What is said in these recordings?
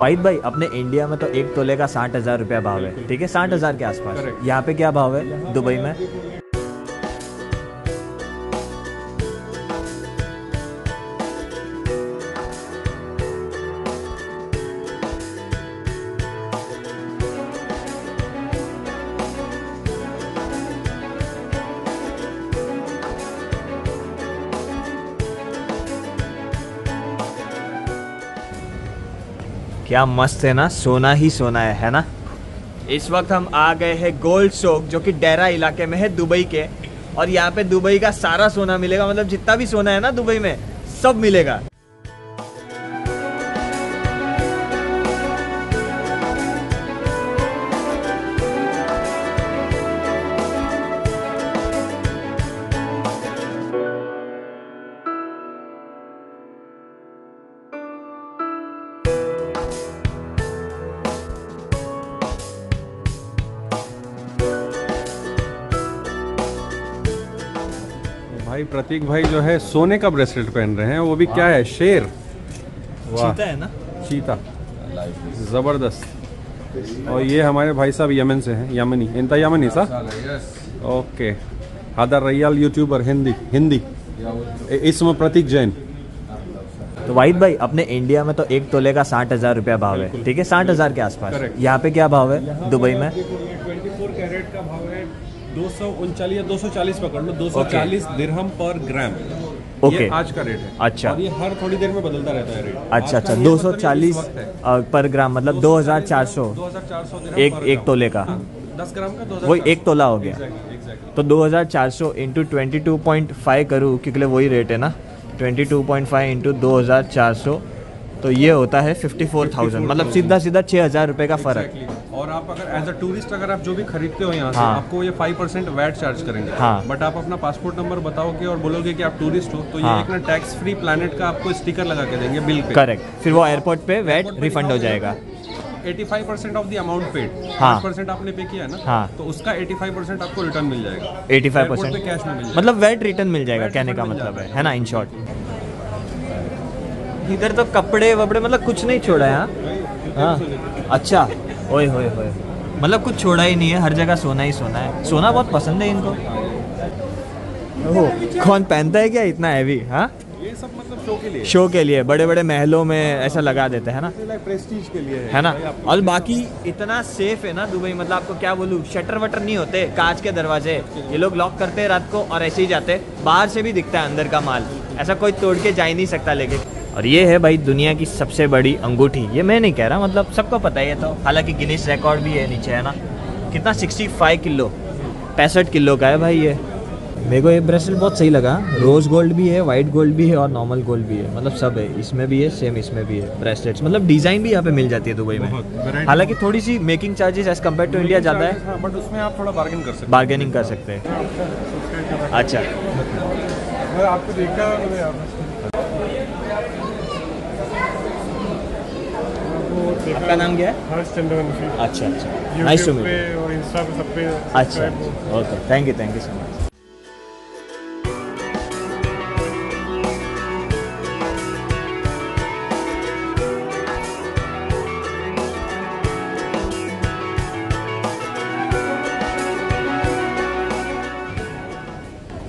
वाहिद भाई अपने इंडिया में तो एक तोले का साठ हज़ार रुपया भाव है ठीक है? साठ हज़ार के आसपास। यहाँ पे क्या भाव है? दुबई में। क्या मस्त है ना? सोना ही सोना है है ना? इस वक्त हम आ गए हैं गोल्ड सोक जो कि डेरा इलाके में है, दुबई के। और यहाँ पे दुबई का सारा सोना मिलेगा मतलब जितना भी सोना है ना दुबई में, सब मिलेगा। प्रतीक भाई जो है सोने का ब्रेसलेट पहन रहे हैं वो भी क्या है? शेर। चीता है ना? चीता। ज़बरदस्त। और ये हमारे भाई साहब यमन से हैं यमनी। इंता यमनी सा? ओके। हादर रैयाल यूट्यूबर हिंदी हिंदी। इसमें प्रतीक जैन। तो वाहिद भाई अपने इंडिया में तो एक तोले का साठ हज़ार रुपया भाव है ठीक है? साठ हज़ार के आसपास। यहाँ पे क्या भाव है? दुबई में? है दो सौ उनचालीस या दो सौ चालीस पकड़ लो दो सौ चालीस दिरहम पर ग्राम Okay. आज का रेट है। अच्छा। और ये हर थोड़ी देर में बदलता रहता है रेट अच्छा अच्छा। का ये 240 इस वक्त है। अ, पर ग्राम मतलब 2400 2400 एक एक तोले का। दस ग्राम का वही एक तोला हो गया। तो 2400 into twenty two point five करूँ क्योंकि वही रेट है ना। 22.5 इंटू दो हज़ार चार सौ। तो ये होता है 54,000 मतलब सीधा सीधा छः हज़ार रुपये का फ़र्क। Exactly. और आप अगर एज अ टूरिस्ट अगर आप जो भी खरीदते हो यहाँ से हाँ। आपको ये फाइव परसेंट वैट चार्ज करेंगे। हाँ। बट आप अपना पासपोर्ट नंबर बताओगे और बोलोगे कि आप टूरिस्ट हो तो ये हाँ। एक ना टैक्स फ्री प्लानट का आपको स्टिकर लगा के देंगे बिल पे। करेक्ट फिर वो एयरपोर्ट पे वैट रिफंड हो जाएगा। 85 percent of the amount paid हाँ। परसेंट आपने पे किया है ना हाँ। तो उसका 85 परसेंट आपको रिटर्न मिल जाएगा। 85 Airport पे परसेंट कैश में मिल जाएगा। मतलब वैट रिटर्न मिल जाएगा कहने का मतलब है। है। ना इन शॉर्ट इधर तो कपड़े वपड़े मतलब कुछ नहीं छोड़ा है। हाँ? हाँ अच्छा। ओए होए होए मतलब कुछ छोड़ा ही नहीं है हर जगह सोना ही सोना है। सोना बहुत पसंद है इनको। ओह कौन पहनता है क्या इतना हैवी हाँ? ये सब मतलब शो के लिए। शो के लिए बड़े बड़े महलों में ऐसा लगा देते हैं ना? प्रेस्टीज के लिए है ना? और बाकी इतना सेफ़ है ना दुबई मतलब आपको क्या बोलूँ शटर वटर नहीं होते कांच के दरवाजे। ये लोग लॉक करते हैं रात को और ऐसे ही जाते बाहर से भी दिखता है अंदर का माल। ऐसा कोई तोड़ के जा ही नहीं सकता लेके। और ये है भाई दुनिया की सबसे बड़ी अंगूठी। ये मैं नहीं कह रहा मतलब सबको पता ही है तो। हालाँकि गिनीस रिकॉर्ड भी है नीचे है ना? कितना? 65 किलो। पैंसठ किलो का है भाई ये। मेरे को ये ब्रेसलेट बहुत सही लगा। रोज गोल्ड भी है वाइट गोल्ड भी है और नॉर्मल गोल्ड भी है। मतलब सब है। इसमें भी है सेम इसमें भी है। ब्रेसलेट्स मतलब डिज़ाइन भी यहाँ पे मिल जाती है दुबई में। हालाँकि थोड़ी सी making charges as compare to India ज़्यादा है। हाँ बट उसमें आप थोड़ा बार्गेन कर सकते बार्गेनिंग कर सकते हैं। अच्छा। आपको देखा आपका नाम क्या है? हर्ष चंद्रवंशी। अच्छा अच्छा। नाइस टू मीट और इंस्टा पे सब पे अच्छा okay thank you thank you so much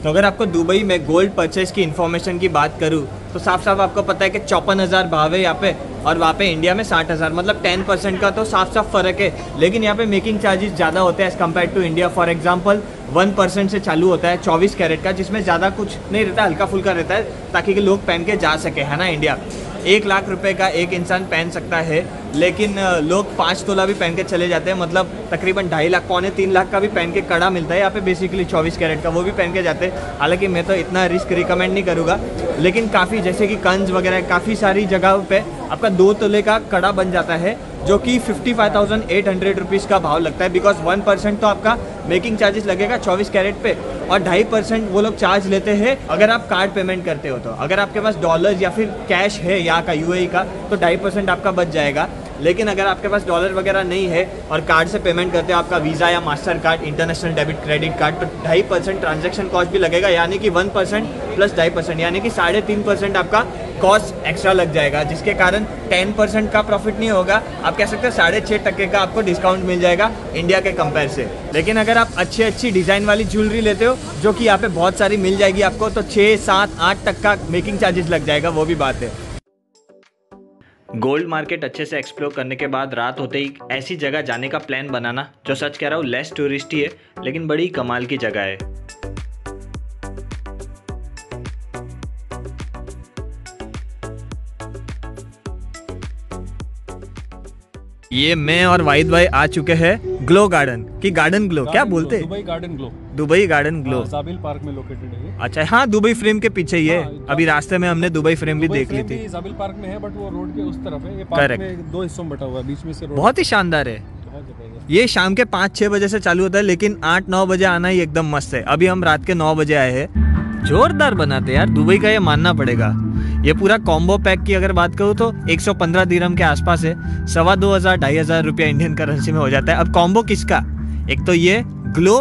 तो अगर आपको दुबई में गोल्ड परचेज की इन्फॉर्मेशन की बात करूँ तो साफ़ साफ़ आपको पता है कि चौपन हज़ार भाव है यहाँ पे। और वहाँ पे इंडिया में साठ हज़ार मतलब टेन परसेंट का तो साफ़ साफ़ फ़र्क है। लेकिन यहाँ पे मेकिंग चार्जेस ज़्यादा होते हैं as compare to India for example one percent से चालू होता है चौबीस कैरेट का, जिसमें ज़्यादा कुछ नहीं रहता हल्का फुल्का रहता है, ताकि कि लोग पहन के जा सके, है ना इंडिया एक लाख रुपये का एक इंसान पहन सकता है लेकिन लोग पाँच तोला भी पहन के चले जाते हैं। मतलब तकरीबन ढाई लाख, पौने तीन लाख का भी पहन के कड़ा मिलता है। यहाँ पे बेसिकली चौबीस कैरेट का वो भी पहन के जाते हैं। हालाँकि मैं तो इतना रिस्क रिकमेंड नहीं करूँगा, लेकिन काफ़ी जैसे कि कंज वगैरह, काफ़ी सारी जगह पर आपका दो तोले का कड़ा बन जाता है, जो कि fifty five thousand eight hundred rupees का भाव लगता है। बिकॉज़ वन परसेंट तो आपका मेकिंग चार्जेस लगेगा चौबीस कैरेट पे, और ढाई परसेंट वो लोग चार्ज लेते हैं अगर आप कार्ड पेमेंट करते हो तो। अगर आपके पास डॉलर्स या फिर कैश है यहाँ का यूएई का तो ढाई परसेंट आपका बच जाएगा। लेकिन अगर आपके पास डॉलर वगैरह नहीं है और कार्ड से पेमेंट करते हो, आपका वीज़ा या master card, international debit, credit card तो ढाई परसेंट ट्रांजेक्शन कॉस्ट भी लगेगा, यानी कि वन परसेंट प्लस ढाई परसेंट, यानी कि साढ़े तीन परसेंट आपका कॉस्ट एक्स्ट्रा लग जाएगा, जिसके कारण टेन परसेंट का प्रॉफिट नहीं होगा। आप कह सकते हो साढ़े छः टक्के का आपको डिस्काउंट मिल जाएगा इंडिया के कंपेयर से। लेकिन अगर आप अच्छी अच्छी डिज़ाइन वाली ज्वेलरी लेते हो, जो कि यहाँ पे बहुत सारी मिल जाएगी आपको तो छः सात, आठ तक का मेकिंग चार्जेस लग जाएगा, वो भी बात है। गोल्ड मार्केट अच्छे से एक्सप्लोर करने के बाद रात होते ही ऐसी जगह जाने का प्लान बनाना, जो सच कह रहा हूँ लेस टूरिस्टी है, लेकिन बड़ी कमाल की जगह है। ये मैं और वाहिद भाई आ चुके हैं ग्लो गार्डन की गार्डन ग्लो क्या बोलते? हैं Dubai garden glow. Dubai garden glow. Zabeel park में लोकेटेड है ये। अच्छा हाँ दुबई फ्रेम के पीछे ही है। हाँ, अभी रास्ते में हमने दुबई फ्रेम भी देख ली थी। भी जाबिल पार्क में है बट वो रोड के उस तरफ़ है। ये पार्क में दो हिस्सों में बटा हुआ है बीच में से रोड बहुत ही शानदार है। ये शाम के पाँच छः बजे से चालू होता है लेकिन आठ नौ बजे आना ही एकदम मस्त है। अभी हम रात के नौ बजे आए हैं। जोरदार बनाते यार दुबई का ये मानना पड़ेगा। ये पूरा कॉम्बो पैक की अगर बात करूँ तो 115 दिरहम के आसपास है, सवा दो हज़ार, ढाई हज़ार रुपया इंडियन करेंसी में हो जाता है। अब कॉम्बो किसका? एक तो ये ग्लो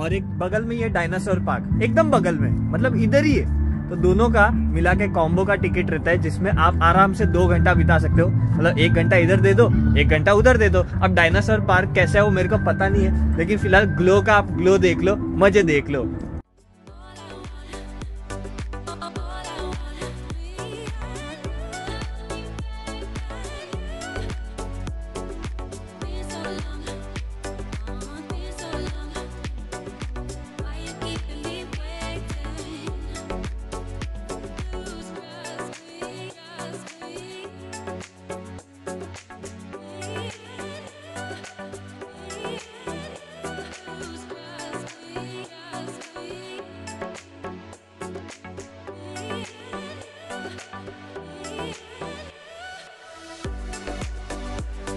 और एक बगल में ये डायनासोर पार्क एकदम बगल में मतलब इधर ही है। तो दोनों का मिला के कॉम्बो का टिकट रहता है, जिसमें आप आराम से दो घंटा बिता सकते हो। मतलब एक घंटा इधर दे दो, एक घंटा उधर दे दो। अब डायनासोर पार्क कैसा है वो मेरे को पता नहीं है, लेकिन फ़िलहाल ग्लो का आप ग्लो देख लो, मज़े देख लो।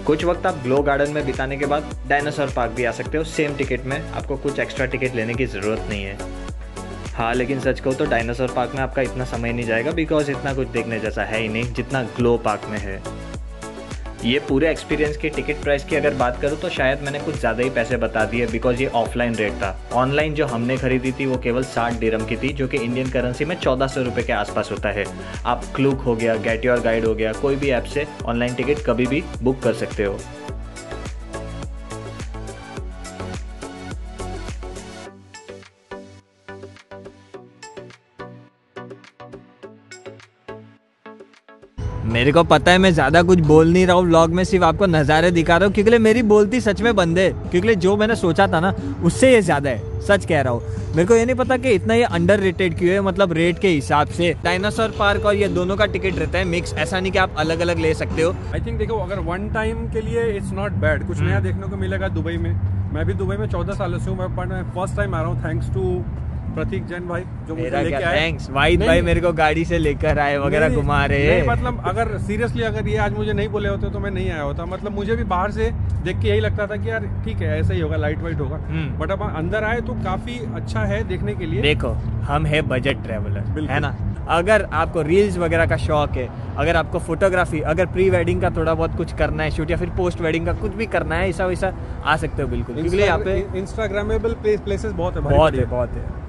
कुछ वक्त आप ग्लो गार्डन में बिताने के बाद डायनासोर पार्क भी आ सकते हो। सेम टिकट में आपको कुछ एक्स्ट्रा टिकट लेने की ज़रूरत नहीं है। हाँ लेकिन सच कहो तो डायनासोर पार्क में आपका इतना समय नहीं जाएगा बिकॉज़ इतना कुछ देखने जैसा है ही नहीं जितना ग्लो पार्क में है। ये पूरे एक्सपीरियंस की टिकट प्राइस की अगर बात करूँ तो शायद मैंने कुछ ज़्यादा ही पैसे बता दिए बिकॉज़ ये ऑफलाइन रेट था। ऑनलाइन जो हमने खरीदी थी, वो केवल साठ डिरम की थी, जो कि इंडियन करेंसी में चौदह सौ रुपये के आसपास होता है। आप क्लूक हो गया गेट योर गाइड हो गया, कोई भी ऐप से ऑनलाइन टिकट कभी भी बुक कर सकते हो। मेरे को पता है मैं ज़्यादा कुछ बोल नहीं रहा हूँ व्लॉग में सिर्फ़ आपको नज़ारे दिखा रहा हूँ क्योंकि मेरी बोलती सच में बंद है। क्योंकि जो मैंने सोचा था ना उससे ये ज़्यादा है सच कह रहा हूँ। मेरे को ये नहीं पता कि इतना ये अंडर रेटेड क्यों है मतलब रेट के हिसाब से। डायनासोर पार्क और ये दोनों का टिकट रहता है मिक्स ऐसा नहीं कि आप अलग अलग ले सकते हो। आई थिंक देखो अगर वन टाइम के लिए इट्स नॉट बैड कुछ नया देखने को मिलेगा दुबई में। मैं भी दुबई में चौदह सालों से हूँ मैं फ़र्स्ट टाइम आ रहा हूँ थैंक्स टू प्रतीक जैन भाई जो मुझे मेरा क्या आए। थैंक्स वाहिद भाई मेरे को गाड़ी से लेकर आए वगैरह घुमा रहे हैं। मतलब अगर सीरियसली अगर ये आज मुझे नहीं बोले होते तो मैं नहीं आया होता। मतलब मुझे भी बाहर से देख के यही लगता था कि यार ठीक है ऐसा ही होगा लाइट वाइट होगा। हम्म। बट अब अंदर आए तो काफ़ी अच्छा है देखने के लिए। देखो हम है बजट ट्रेवलर है ना? अगर आपको रील्स वगैरह का शौक है अगर आपको फोटोग्राफी अगर प्री वेडिंग का थोड़ा बहुत कुछ करना है शूट या फिर पोस्ट वेडिंग का कुछ भी करना है ऐसा वैसा आ सकते हो बिल्कुल। क्योंकि यहाँ पे इंस्टाग्रामेबल प्लेसेस बहुत है बहुत है बहुत है।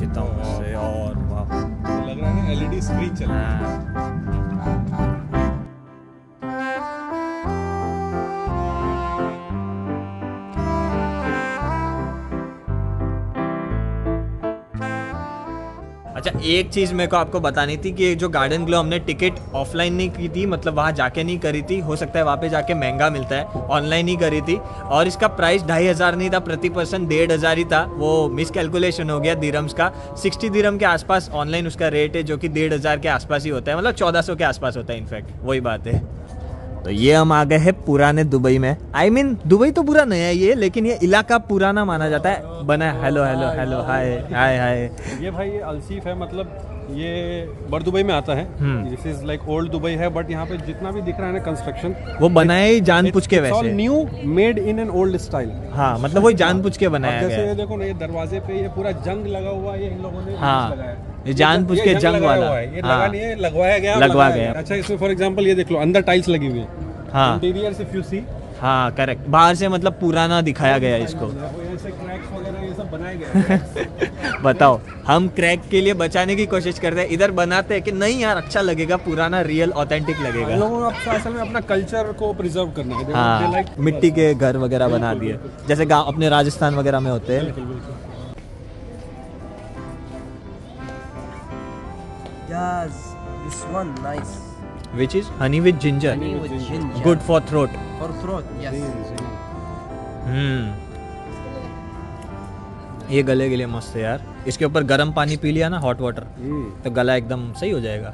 ये हूँ। और वाह। लग रहा है ना एलईडी स्क्रीन चल रहा है। एक चीज़ मेरे को आपको बतानी थी कि जो गार्डन ग्लो हमने टिकट ऑफलाइन नहीं की थी मतलब वहाँ जाके नहीं करी थी, हो सकता है वहाँ पे जाके महँगा मिलता है ऑनलाइन ही करी थी। और इसका प्राइस ढाई हज़ार नहीं था, प्रति पर्सन डेढ़ हज़ार ही था, वो मिस कैलकुलेशन हो गया धीरम्स का। सिक्सटी धीरम के आसपास ऑनलाइन उसका रेट है, जो कि डेढ़ हज़ार के आसपास ही होता है मतलब चौदह सौ के आसपास होता है इनफैक्ट वही बात है। तो ये हम आ गए हैं पुराने दुबई में। I I mean mean, Dubai तो पूरा नया ही है लेकिन ये इलाका पुराना माना जाता है। बना hello hello hello hi hi hi ये भाई ये अलसीफ है मतलब ये बर दुबई में आता है। This is like old Dubai है बट यहाँ पे जितना भी दिख रहा है ना कंस्ट्रक्शन वो बनाया ही जानबूझ के वैसे। New made in an old style हाँ मतलब वही जानबूझ के बनाया जैसे देखो ना ये दरवाजे पे ये पूरा जंग लगा हुआ है ये इन लोगों ने हाँ, ये जानबूझ के जंग वाला। है, ये। लगा नहीं है लगवाया गया लगवा गया। अच्छा इसमें फॉर एग्जांपल ये देख लो अंदर टाइल्स लगी हुई है। हाँ। इंटीरियर इफ़ यू सी हाँ करेक्ट बाहर से मतलब पुराना दिखाया गया इसको। ऐसे क्रैक्स वगैरह ये सब बनाए गए हैं। बताओ हम क्रैक के लिए बचाने की कोशिश करते हैं। इधर बनाते हैं कि नहीं यार अच्छा लगेगा पुराना रियल ऑथेंटिक लगेगा। लोगों को असल में अपना कल्चर को प्रिजर्व करना है। हाँ मिट्टी के घर वगैरह बना दिए। जैसे गाँव अपने राजस्थान वगैरह में होते हैं। बिल्कुल बिल्कुल Yes, this one nice. Which is honey with ginger Honey with ginger. Good for throat for throat. Yes. Hmm ये गले के लिए मस्त है यार इसके ऊपर गर्म पानी पी लिया ना हॉट वाटर हम्म तो गला एकदम सही हो जाएगा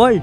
world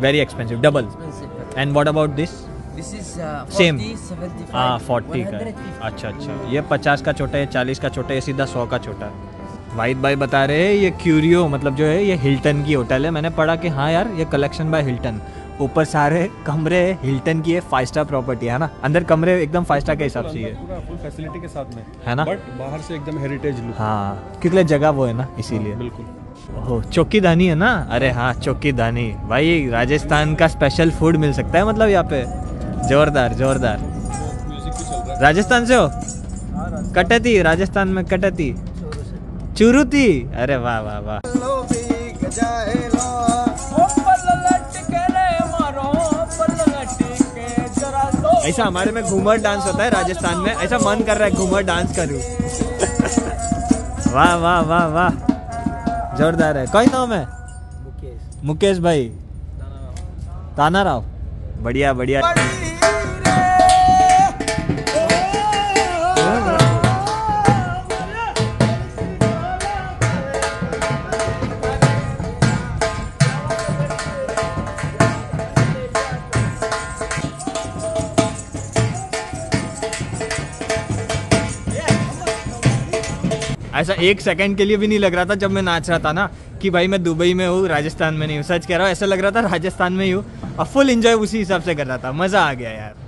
very expensive double expensive. And what about this This is uh, 40, same 75, हाँ फोर्टी का 150. अच्छा अच्छा ये पचास का छोटा है चालीस का छोटा है सीधा सौ का छोटा है वाहिद भाई बता रहे हैं ये क्यूरियो मतलब जो है ये हिल्टन की होटल है मैंने पढ़ा कि हाँ यार ये कलेक्शन बाय हिल्टन ऊपर सारे कमरे हिल्टन की है फाइव स्टार प्रॉपर्टी है ना अंदर कमरे एकदम फाइव स्टार के हिसाब से है फुल फैसिलिटी के साथ में है ना? बट बाहर से एकदम हेरिटेज लुक हाँ क्योंकि जगह वो है ना इसीलिए बिल्कुल ओह चौकी दानी है ना? अरे हाँ चौकी दानी भाई, राजस्थान का स्पेशल फ़ूड मिल सकता है मतलब यहाँ पे? जोरदार जोरदार। राजस्थान से हो? कटती राजस्थान में कटती चुरुती। अरे वाह वाह वाह। ऐसा हमारे में घूमर डांस होता है राजस्थान में। ऐसा मन कर रहा है घूमर डांस करूँ। वाह वाह वाह वाह। जोरदार है। कोई नाम है? मुकेश। भाई। ताना राव। बढ़िया बढ़िया। एक सेकंड के लिए भी नहीं लग रहा था जब मैं नाच रहा था ना, कि भाई मैं दुबई में हूँ, राजस्थान में नहीं हूँ। सच कह रहा हूँ, ऐसा लग रहा था राजस्थान में ही हूँ। और फुल इन्जॉय उसी हिसाब से कर रहा था। मज़ा आ गया यार।